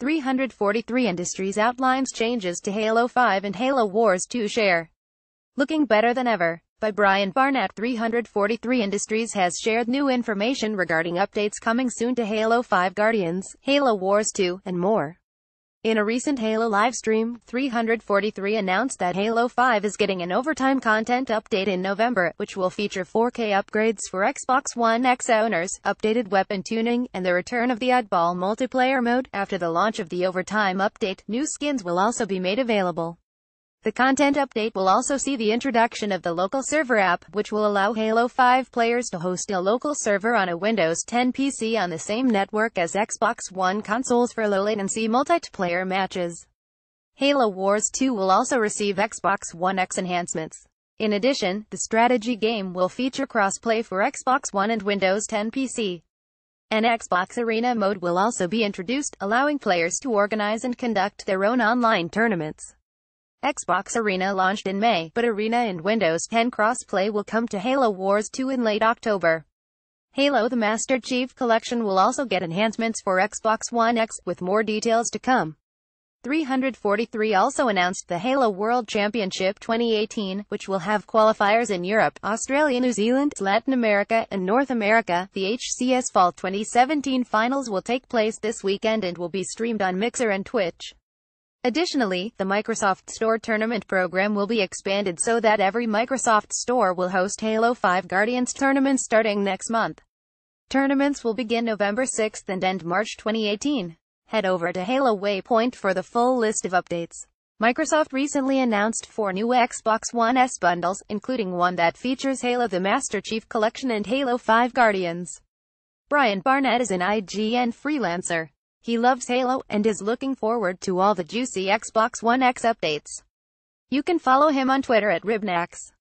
343 Industries outlines changes to Halo 5 and Halo Wars 2 share. Looking better than ever. By Brian Barnett 343 Industries has shared new information regarding updates coming soon to Halo 5 Guardians, Halo Wars 2, and more. In a recent Halo livestream, 343 announced that Halo 5 is getting an overtime content update in November, which will feature 4K upgrades for Xbox One X owners, updated weapon tuning, and the return of the Oddball multiplayer mode. After the launch of the overtime update, new skins will also be made available. The content update will also see the introduction of the local server app, which will allow Halo 5 players to host a local server on a Windows 10 PC on the same network as Xbox One consoles for low-latency multiplayer matches. Halo Wars 2 will also receive Xbox One X enhancements. In addition, the strategy game will feature crossplay for Xbox One and Windows 10 PC. An Xbox Arena mode will also be introduced, allowing players to organize and conduct their own online tournaments. Xbox Arena launched in May, but Arena and Windows 10 crossplay will come to Halo Wars 2 in late October. Halo the Master Chief Collection will also get enhancements for Xbox One X, with more details to come. 343 also announced the Halo World Championship 2018, which will have qualifiers in Europe, Australia, New Zealand, Latin America, and North America. The HCS Fall 2017 finals will take place this weekend and will be streamed on Mixer and Twitch. Additionally, the Microsoft Store tournament program will be expanded so that every Microsoft Store will host Halo 5 Guardians tournaments starting next month. Tournaments will begin November 6th and end March 2018. Head over to Halo Waypoint for the full list of updates. Microsoft recently announced four new Xbox One S bundles, including one that features Halo the Master Chief Collection and Halo 5 Guardians. Brian Barnett is an IGN freelancer. He loves Halo, and is looking forward to all the juicy Xbox One X updates. You can follow him on Twitter at Ribnax.